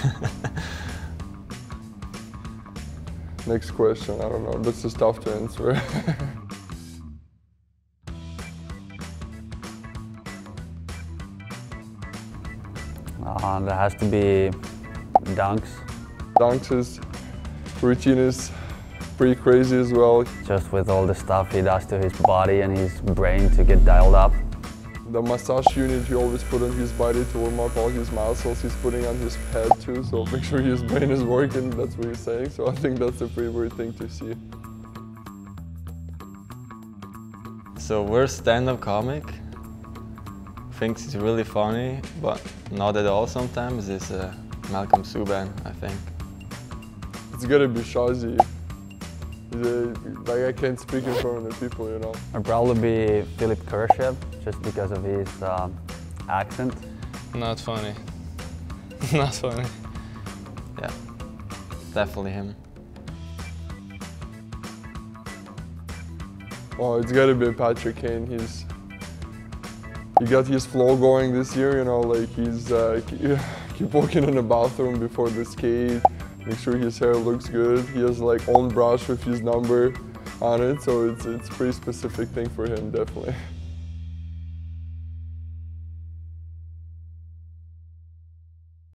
Next question, I don't know, that's just tough to answer. Uh, there has to be dunks, Dunks is, routine is pretty crazy as well. just with all the stuff he does to his body and his brain to get dialed up. The massage unit he always put on his body to warm up all his muscles, he's putting on his head too, so make sure his brain is working, that's what he's saying. So I think that's a pretty weird thing to see. So worst stand-up comic thinks it's really funny, but not at all sometimes is uh, Malcolm Subban, I think. It's gotta be Shazi. He's a- Like I can't speak in front of the people, you know. I'd probably be Philipp Kurashev, just because of his um, accent. Not funny. Not funny. Yeah, definitely him. Oh, it's gotta be Patrick Kane. He's he got his flow going this year, you know, like he's uh, keep, keep walking in the bathroom before the skate, make sure his hair looks good. He has like own brush with his number on it, so it's it's a pretty specific thing for him, definitely.